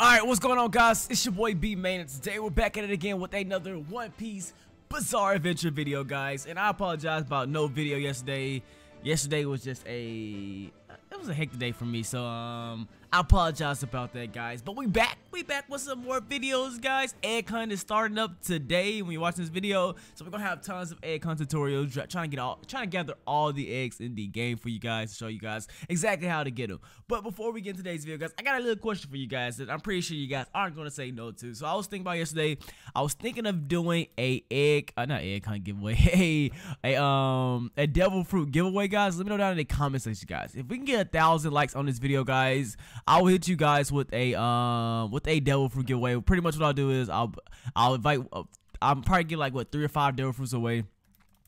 Alright, what's going on guys? It's your boy B Main and today we're back at it again with another One Piece Bizarre Adventure video guys. And I apologize about no video yesterday. Yesterday was just a it was a hectic day for me, so um I apologize about that, guys. But we back. We back with some more videos, guys. Hunt is starting up today when you're watching this video. So we're gonna have tons of hunt tutorials, trying to get all, trying to gather all the eggs in the game for you guys to show you guys exactly how to get them. But before we get into today's video, guys, I got a little question for you guys that I'm pretty sure you guys aren't gonna say no to. So I was thinking about yesterday. I was thinking of doing a egg, uh, not hunt giveaway, a a um a devil fruit giveaway, guys. Let me know down in the comment section, guys. If we can get a thousand likes on this video, guys. I will hit you guys with a um with a devil fruit giveaway. Pretty much what I'll do is I'll I'll invite uh, I'm probably get like what three or five devil fruits away.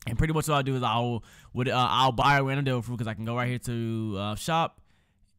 And pretty much what I'll do is I'll would uh, I'll buy a random devil fruit because I can go right here to uh, shop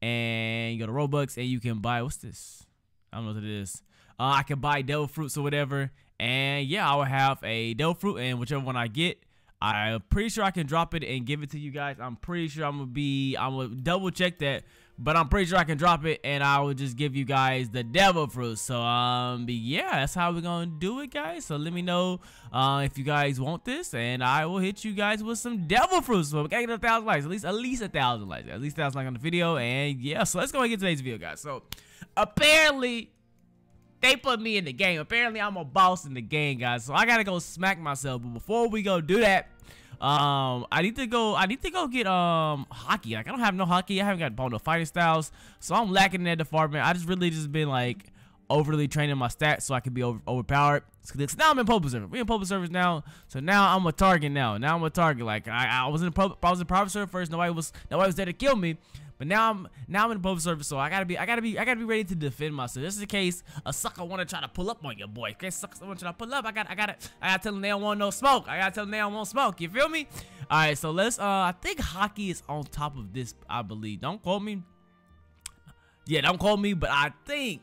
and you go to Robux and you can buy what's this? I don't know what it is. Uh, I can buy devil fruits or whatever, and yeah, I will have a devil fruit and whichever one I get, I'm pretty sure I can drop it and give it to you guys. I'm pretty sure I'm gonna be I'm gonna double check that but I'm pretty sure I can drop it and I will just give you guys the devil fruit. So um yeah, that's how we're gonna do it, guys. So let me know uh, if you guys want this, and I will hit you guys with some devil fruit. So we gotta get a thousand likes, at least at least a thousand likes, at least a thousand likes on the video. And yeah, so let's go and get today's video, guys. So apparently they put me in the game. Apparently I'm a boss in the game, guys. So I gotta go smack myself. But before we go do that. Um, I need to go. I need to go get um Haki. Like I don't have no Haki. I haven't got no fighting styles, so I'm lacking in that department. I just really just been like overly training my stats so I can be over, overpowered. So now I'm in public service. We in public service now, so now I'm a target now. Now I'm a target. Like I, I was in public, I was in private service first. Nobody was nobody was there to kill me. But now I'm now I'm in public service, so I gotta be I gotta be I gotta be ready to defend myself. This is the case a sucker wanna try to pull up on your boy. Okay, sucker wanna try to pull up. I got I gotta I gotta tell them they don't want no smoke. I gotta tell them they don't want smoke. You feel me? Alright, so let's uh I think Haki is on top of this, I believe. Don't quote me. Yeah, don't quote me, but I think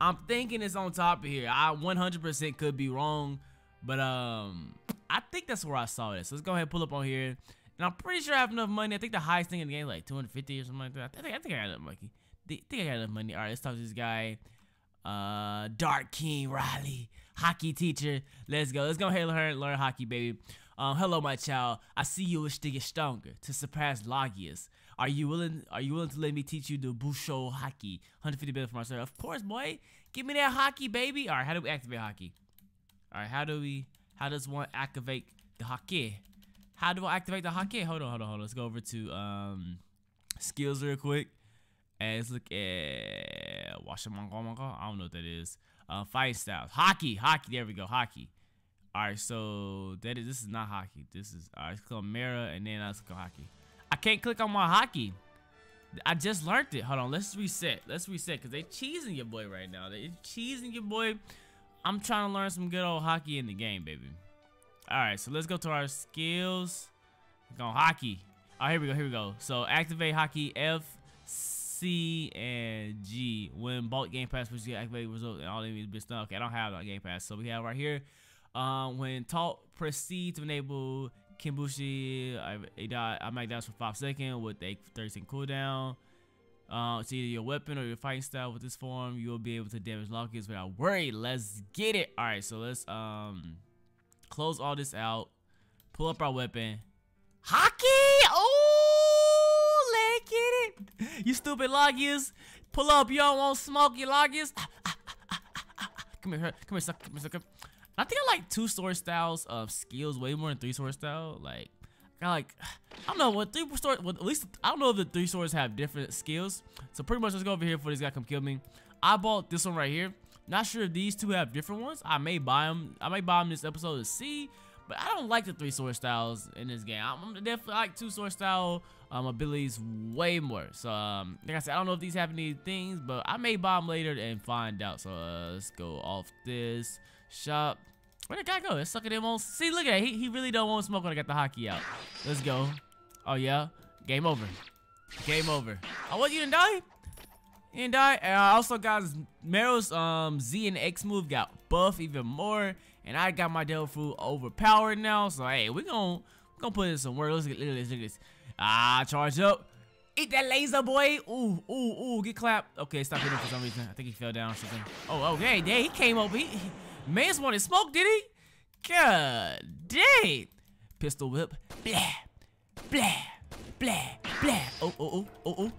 I'm thinking it's on top of here. I 100% could be wrong, but um I think that's where I saw. So let's go ahead and pull up on here. And I'm pretty sure I have enough money. I think the highest thing in the game like 250 or something like that. I think I, think I got enough money. I think I got enough money. All right, let's talk to this guy. Uh, Dark King Rayleigh, Haki teacher. Let's go. Let's go ahead and learn, learn Haki, baby. Um, hello, my child. I see you wish to get stronger, to surpass Logias. Are you willing? Are you willing to let me teach you the Busho Haki? 150 billion for myself. Of course, boy. Give me that Haki, baby. All right, how do we activate Haki? All right, how do we? How does one activate the Haki? How do I activate the Haki? Hold on, hold on, hold on. Let's go over to um skills real quick. And let's look at Washamango. I don't know what that is. Uh, fight styles. Haki. Haki. There we go. Haki. All right, so that is this is not Haki. This is all right. Let's click and then let's click Haki. I can't click on my Haki. I just learned it. Hold on, let's reset. Let's reset because they cheesing your boy right now. They cheesing your boy. I'm trying to learn some good old Haki in the game, baby. All right, so let's go to our skills. Go Haki. Oh, here we go. Here we go. So activate Haki F, C, and G. When bulk game pass, which you activate result and all these bits done. Okay, I don't have that game pass. So we have right here. Um, when taught, proceed to enable Kimbushi. I, I, I might dash for five seconds with a 30 second cooldown. Uh, it's either your weapon or your fighting style with this form. You will be able to damage Logias without worry. Let's get it. All right, so let's um Close all this out. Pull up our weapon. Haki! Oh, let get it. You stupid Logias. Pull up. You don't want smoke, you Logias. come here. Come here, suck. Come here, suck. I think I like two sword styles of skills way more than three sword style. Like, I like, I don't know what three sword. Well, at least I don't know if the three swords have different skills. So pretty much, let's go over here for this guy come kill me. I bought this one right here. Not sure if these two have different ones. I may buy them. I may buy them this episode to see. But I don't like the three sword styles in this game. I'm definitely like two sword style um, abilities way more. So, um, like I said, I don't know if these have any things, but I may buy them later and find out. So, uh, let's go off this shop. Where'd the guy go? Let's suck it in on. See, look at it. He, he really don't want to smoke when I got the Haki out. Let's go. Oh, yeah. Game over. Game over. Oh, what? You didn't die? and I also got Mera's um Z and X move got buff even more, and I got my Devil Fruit overpowered now. So hey, we gonna we gonna put in some work. Let's look at this. Look at this. Ah, charge up. Eat that laser, boy. Ooh, ooh, ooh. Get clapped. Okay, stop hitting for some reason. I think he fell down or something. Oh, okay. Yeah, he came over. He, man's wanted smoke, did he? God dang. Pistol whip. Blah. Blah. Blah. Blah. Oh, oh, oh, oh, oh.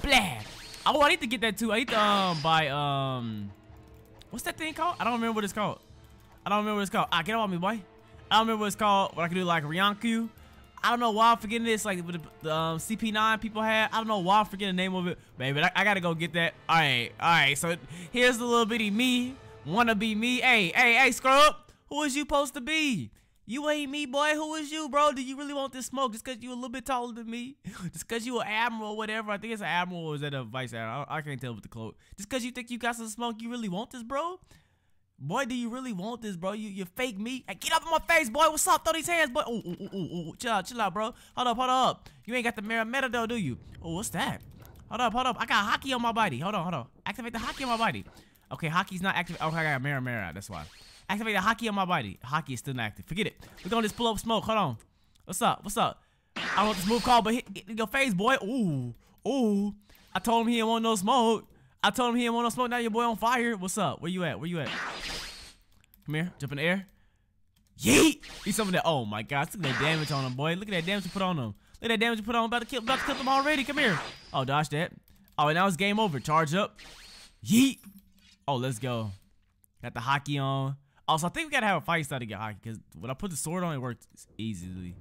Blah. Oh, I need to get that too. I need to um buy um what's that thing called? I don't remember what it's called. I don't remember what it's called. Ah, get off me, boy. I don't remember what it's called. What I can do like Ryanku. I don't know why I'm forgetting this. Like the, the um, CP9 people had. I don't know why I'm forgetting the name of it. Baby, I, I gotta go get that. All right, all right. So here's the little bitty me. Wanna be me? Hey, hey, hey, scrub. Who is you supposed to be? You ain't me, boy. Who is you, bro? Do you really want this smoke just because you a little bit taller than me? Just because you an admiral or whatever. I think it's an admiral or is that a vice admiral? I, I can't tell with the cloak. Just because you think you got some smoke, you really want this, bro? Boy, do you really want this, bro? You you fake me. Hey, get up in my face, boy. What's up? Throw these hands, boy. Ooh, ooh, ooh, ooh, ooh. Chill out, chill out, bro. Hold up, hold up. You ain't got the Mera though, do you? Oh, what's that? Hold up, hold up. I got Haki on my body. Hold on, hold on. Activate the Haki on my body. Okay, Haki's not active. Okay, I got Mera. That's why. Activate the Haki on my body. Haki is still not active. Forget it. We're gonna just pull up smoke. Hold on. What's up? What's up? I don't want this move called, but hit, hit your face, boy. Ooh, ooh. I told him he didn't want no smoke. I told him he didn't want no smoke. Now your boy on fire. What's up? Where you at? Where you at? Come here. Jump in the air. Yeet! He's some of that. Oh my god. Look at that damage on him, boy. Look at that damage you put on him. Look at that damage you put on him. About to kill, about to kill him already. Come here. Oh, dodge that. Oh, and now it's game over. Charge up. Yeet. Oh, let's go. Got the Haki on. Also, I think we gotta have a fight style to get Haki because when I put the sword on, it works easily.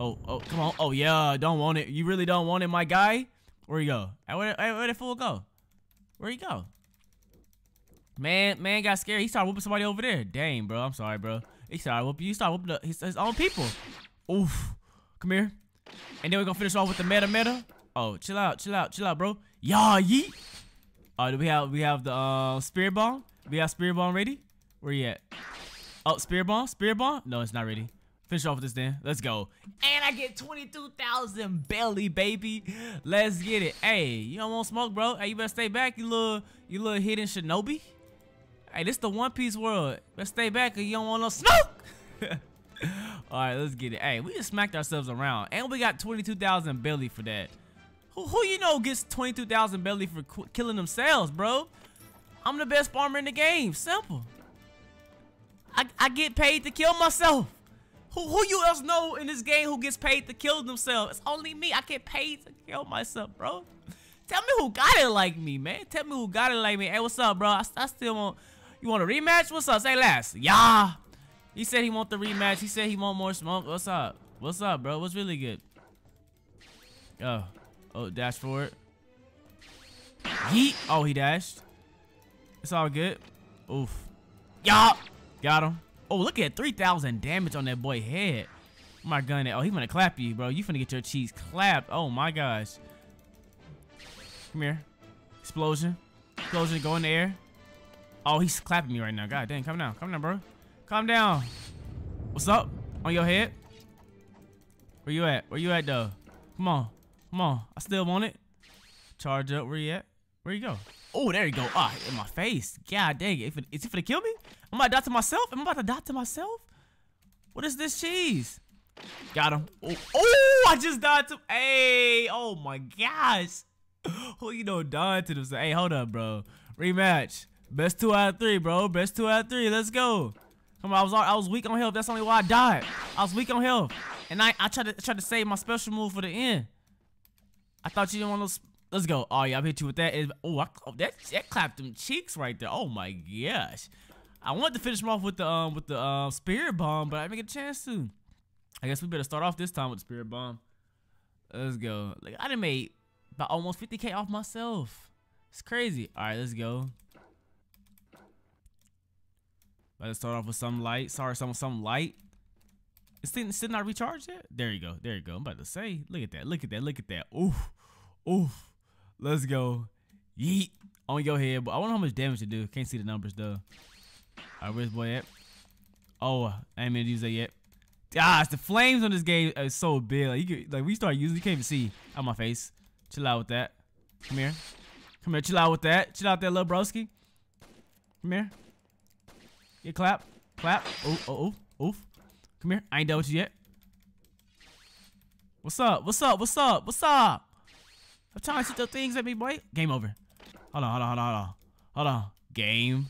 Oh, oh, come on. Oh, yeah. Don't want it. You really don't want it, my guy? Where you go? Where, where, the fool go? Where you go? Man, man got scared. He started whooping somebody over there. Dang, bro. I'm sorry, bro. He started whooping. He started whooping his, his own people. Oof. Come here. And then we're gonna finish off with the Mera Mera. Oh, chill out, chill out, chill out, bro. Y'all yeet. Uh, do we have we have the uh spirit bomb? We have spirit bomb ready? Where you at? Oh, spear bomb? Spear bomb? No, it's not ready. Finish off with this then. Let's go. And I get 22,000 Beli, baby. Let's get it. Hey, you don't want smoke, bro? Hey, you better stay back, you little, you little hidden shinobi. Hey, this is the One Piece world. Let's stay back or you don't want no smoke. All right, let's get it. Hey, we just smacked ourselves around. And we got 22,000 Beli for that. Who, who you know gets 22,000 Beli for killing themselves, bro? I'm the best farmer in the game. Simple. I, I get paid to kill myself. Who, who you else know in this game who gets paid to kill themselves? It's only me. I get paid to kill myself, bro. Tell me who got it like me, man. Tell me who got it like me. Hey, what's up, bro? I, I still want you want a rematch? What's up? Say less. Yeah. He said he want the rematch. He said he want more smoke. What's up? What's up, bro? What's really good? Oh. Oh, dash forward. Yeet. Oh, he dashed. It's all good. Oof. Yup. Got him. Oh, look at 3,000 damage on that boy head. My gun. Oh, he gonna clap you, bro. You finna get your cheeks clapped. Oh, my gosh. Come here. Explosion. Explosion. Go in the air. Oh, he's clapping me right now. God dang, calm down. Calm down, bro. Calm down. What's up? On your head? Where you at? Where you at, though? Come on. Come on. I still want it. Charge up. Where you at? Where you go? Oh, there you go. Ah, in my face. God dang it. Is he finna kill me? Am about to die to myself? Am I about to die to myself? What is this cheese? Got him. Oh, I just died to... Hey, oh my gosh. Who you know died to this? Hey, hold up, bro. Rematch. Best two out of three, bro. Best two out of three. Let's go. Come on, I was I was weak on health. That's only why I died. I was weak on health, and I I tried to try to save my special move for the end. I thought you didn't want to. Let's go. Oh yeah, I hit you with that. Oh, oh that that clapped them cheeks right there. Oh my gosh. I wanted to finish him off with the um with the um spirit bomb, but I didn't get a chance to. I guess we better start off this time with the spirit bomb. Let's go. Like I done made about almost 50k off myself. It's crazy. All right, let's go. Let's start off with some light. Sorry, some some light. It's still, still not recharged yet? There you go. There you go. I'm about to say. Look at that. Look at that. Look at that. Oof. Oof. Let's go. Yeet. On go head. But I wonder how much damage to do. Can't see the numbers though. Alright, where's boy at? Oh, I ain't meant to use that yet. Ah, Gosh, the flames on this game are so big. Like, could, like we start using, you can't even see on my face. Chill out with that. Come here. Come here. Chill out with that. Chill out there, little broski. Come here. Get clap. Clap. Oh, oh, oh. Oof. Come here. I ain't done with you yet. What's up? What's up? What's up? What's up? I'm trying to shoot the things at me, boy. Game over. Hold on, hold on, hold on, hold on. Hold on. Game.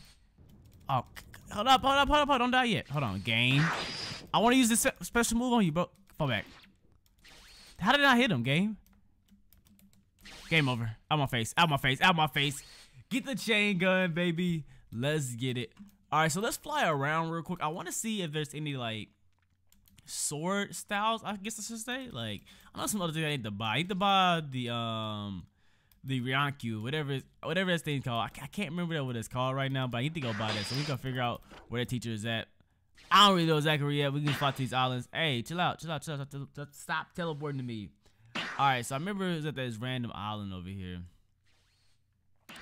Oh, hold up, hold up, hold up, hold up. Don't die yet. Hold on. Game. I want to use this special move on you, bro. Fall back. How did I hit him, game? Game over. Out my face. Out my face. Out my face. Get the chain gun, baby. Let's get it. All right, so let's fly around real quick. I want to see if there's any, like, sword styles, I guess I should say. Like, I know some other things I need to buy. I need to buy the, um, the Ryankyu, whatever, whatever that thing's called. I, I can't remember what it's called right now, but I need to go buy that. So we can figure out where the teacher is at. I don't really know exactly yet. We can to these islands. Hey, chill out, chill out, chill out. Chill out. Stop teleporting to me. All right, so I remember it was at this random island over here.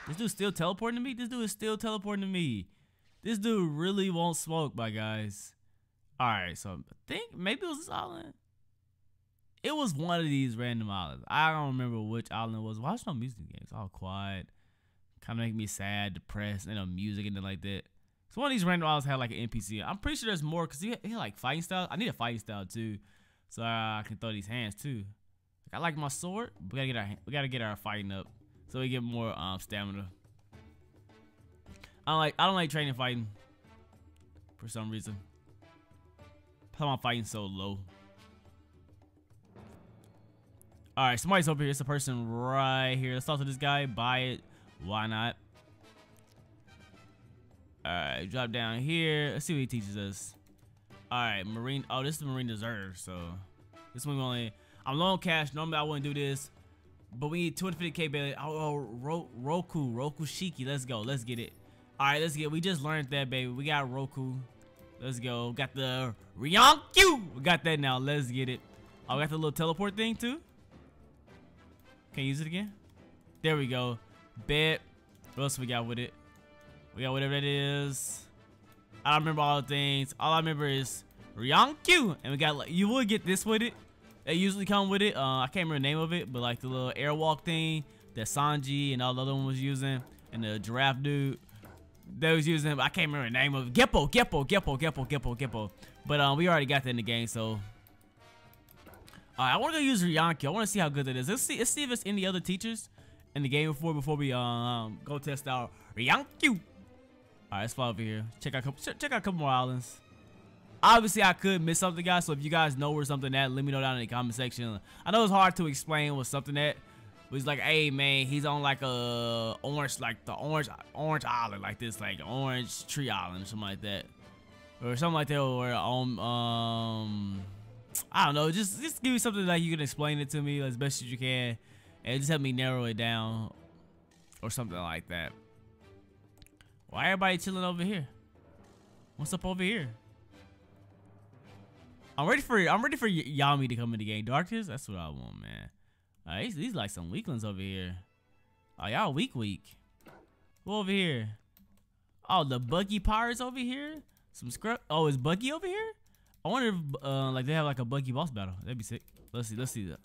This dude's still teleporting to me? This dude is still teleporting to me. This dude really won't smoke, my guys. Alright, so I think maybe it was this island. It was one of these random islands. I don't remember which island it was. Watch no music games. All quiet. Kind of make me sad, depressed, and no music and then like that. So one of these random islands had like an NPC. I'm pretty sure there's more because he, he had like fighting style. I need a fighting style too. So I can throw these hands too. Like, I like my sword. We gotta get our we gotta get our fighting up so we get more um, stamina. I don't like I don't like training fighting for some reason. Am I fighting so low? Alright, somebody's over here. It's a person right here. Let's talk to this guy. Buy it. Why not? Alright, drop down here. Let's see what he teaches us. Alright, Marine. Oh, this is the Marine Deserter, so this one we only. I'm low on cash. Normally I wouldn't do this. But we need 250k, baby. Oh, oh Ro Roku. Roku Shiki. Let's go. Let's get it. Alright, let's get We just learned that, baby. We got Roku. Let's go. Got the Ryankyu. We got that now. Let's get it. Oh, we got the little teleport thing too. Can you use it again? There we go. Bet. What else we got with it? We got whatever that is. I don't remember all the things. All I remember is Ryankyu. And we got like you would get this with it. They usually come with it. Uh, I can't remember the name of it, but like the little airwalk thing that Sanji and all the other one was using, and the giraffe dude they was using. I can't remember the name of it. Geppo, Geppo, Geppo, Geppo, Geppo, Geppo. But um, we already got that in the game, so. I want to go use Ryankyu. I want to see how good that is. Let's see. Let's see if it's any other teachers in the game before before we um go test out Ryankyu. Alright, let's fly over here. Check out check out a couple more islands. Obviously, I could miss something, guys. So if you guys know where something at, let me know down in the comment section. I know it's hard to explain what something at was like, hey man, he's on like a orange, like the orange orange island, like this, like orange tree island or something like that, or something like that, or um um, I don't know, just just give me something like you can explain it to me as best as you can, and just help me narrow it down, or something like that. Why everybody chilling over here? What's up over here? I'm ready for I'm ready for Yami to come in the game. Darkness, that's what I want, man. Uh, these, these like some weaklings over here. Oh, y'all weak weak. Who over here? Oh, the Buggy Pirates over here? Some scrub. Oh, is Buggy over here? I wonder if uh, like they have like a Buggy boss battle. That'd be sick. Let's see. Let's see. That.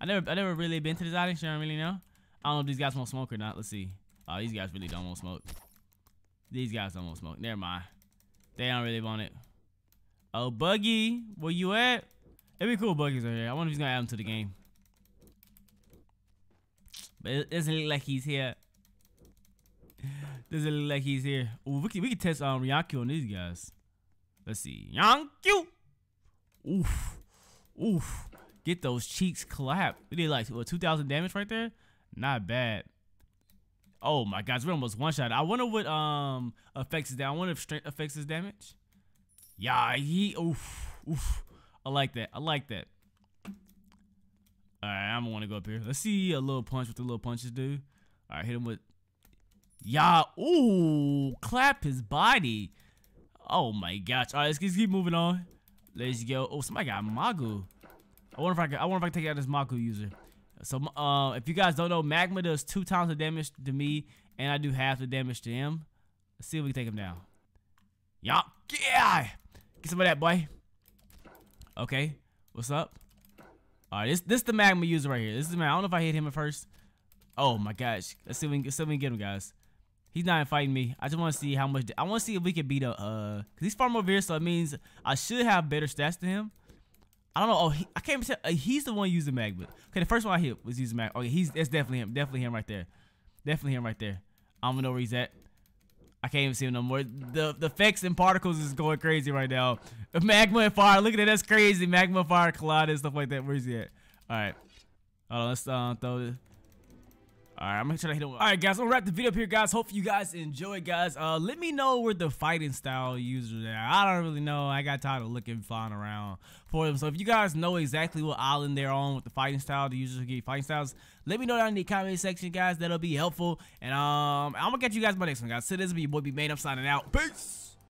I never I never really been to this island. So I don't really know. I don't know if these guys want smoke or not. Let's see. Oh, these guys really don't want smoke. These guys don't want smoke. Never mind. They don't really want it. Oh, Buggy, where you at? It'd be cool Buggy's over here. I wonder if he's gonna add him to the game. But it doesn't look like he's here. Doesn't look like he's here. Ooh, we can we can test um Ryankyu on these guys. Let's see. Ryankyu. Oof. Oof. Get those cheeks clapped. We did like what 2,000 damage right there. Not bad. Oh my gosh, we're almost one shot. I wonder what um affects his damage. I wonder if strength affects his damage. Yeah, he oof oof. I like that. I like that. Alright, I'm gonna wanna go up here. Let's see a little punch what the little punches do. Alright, hit him with Yeah, ooh, clap his body. Oh my gosh. Alright, let's, let's keep moving on. Let's go. Oh, somebody got Magu. I wonder if I can I wonder if I can take out this Magu user. So uh if you guys don't know, Magma does two times the damage to me, and I do half the damage to him. Let's see if we can take him down. Yeah. Yeah. Get some of that, boy. Okay. What's up? All right, this this the magma user right here. This is man. I don't know if I hit him at first. Oh my gosh. Let's see if we can, see if we can get him, guys. He's not fighting me. I just want to see how much. I want to see if we can beat up. Uh, cause he's far more here, so it means I should have better stats than him. I don't know. Oh, he, I can't even say uh, he's the one using mag. But Okay, the first one I hit was using magma. Okay, he's that's definitely him. Definitely him right there. Definitely him right there. I don't know where he's at. I can't even see him no more. The the effects and particles is going crazy right now. Magma and fire. Look at that. That's crazy. Magma, fire, collide, and stuff like that. Where's he at? All right. Hold. Let's uh, throw this. Alright, I'm gonna try to hit him. Alright, guys, I'm gonna wrap the video up here, guys. Hope you guys enjoy, guys. Uh, let me know where the fighting style users are. I don't really know. I got tired of looking, flying around for them. So if you guys know exactly what island they're on with the fighting style, the users who get fighting styles, let me know down in the comment section, guys. That'll be helpful. And um, I'm gonna catch you guys my next one, guys. So this will be boy B Main. I'm signing out. Peace.